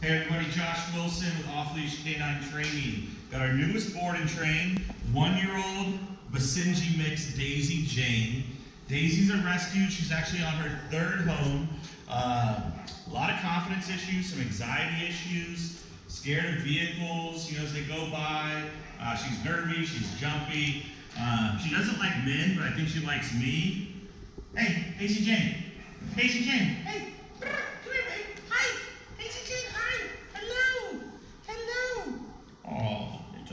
Hey everybody, Josh Wilson with Off Leash Canine Training. Got our newest board and train, one-year-old Basenji mix Daisy Jane. Daisy's a rescue. She's actually on her third home. Uh, a lot of confidence issues, some anxiety issues, scared of vehicles, you know, as they go by. Uh, she's nervy, she's jumpy. Uh, she doesn't like men, but I think she likes me. Hey, Daisy Jane. Daisy Jane. Hey, come here, babe. Hi. Daisy Jane, hi. Hello. Hello. Oh, it's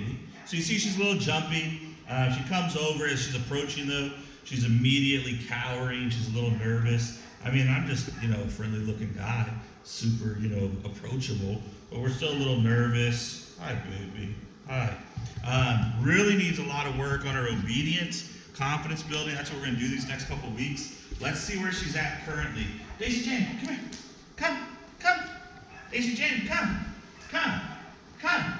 baby. So you see she's a little jumpy. Uh, she comes over as she's approaching though. She's immediately cowering. She's a little nervous. I mean, I'm just, you know, a friendly looking guy, super, you know, approachable, but we're still a little nervous. Hi, baby. Hi. Um, really needs a lot of work on her obedience, confidence building. That's what we're going to do these next couple weeks. Let's see where she's at currently. Daisy Jane, come here. Come, come. Daisy Jane. Come, come, come.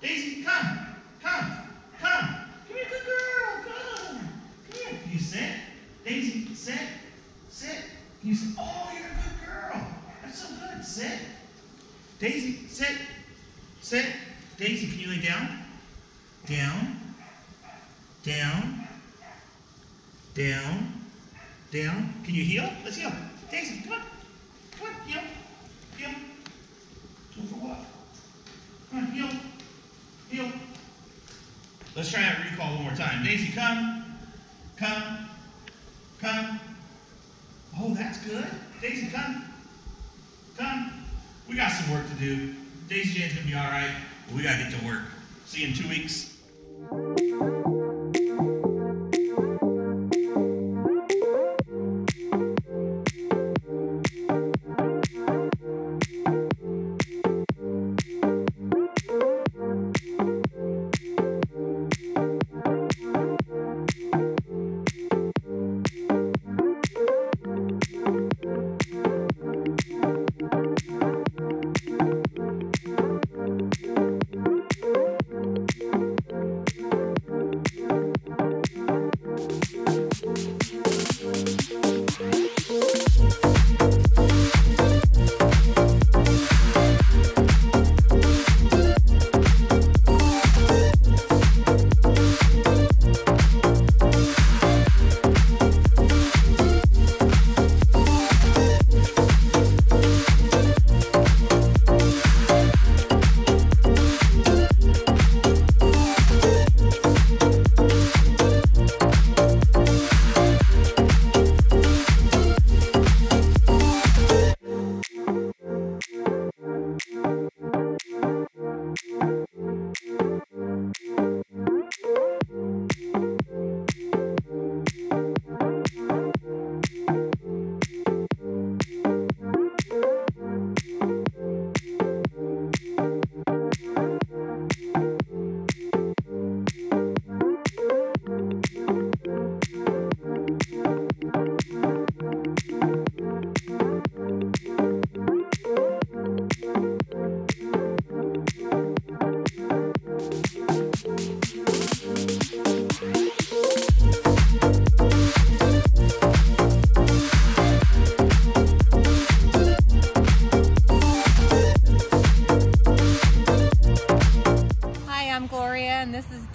Daisy, come, come, come. Come here, good girl. Come. Come here. Can you sit? Daisy, sit. Sit. Can you sit? Oh, you're a good girl. That's so good. Sit. Daisy, sit. Sit. Daisy, can you lay down? Down. Down. Down. Down. Can you heel? Let's heel. Daisy, come on. Come on, heel. Heel. Go for walk. Come on, heel. Heel. Let's try that recall one more time. Daisy, come. Come. Come. Oh, that's good. Daisy, come. Come. We got some work to do. Daisy Jane's gonna be all right, but we gotta get to work. See you in two weeks.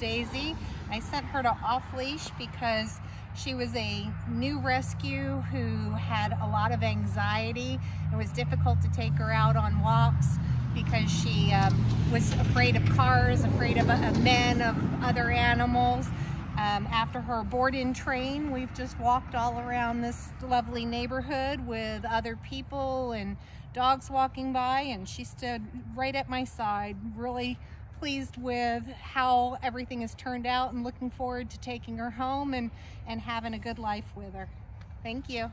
Daisy. I sent her to off leash because she was a new rescue who had a lot of anxiety. It was difficult to take her out on walks because she um, was afraid of cars, afraid of uh, men, of other animals. Um, after her board and train, we've just walked all around this lovely neighborhood with other people and dogs walking by and she stood right at my side, really pleased with how everything has turned out and looking forward to taking her home and, and having a good life with her. Thank you.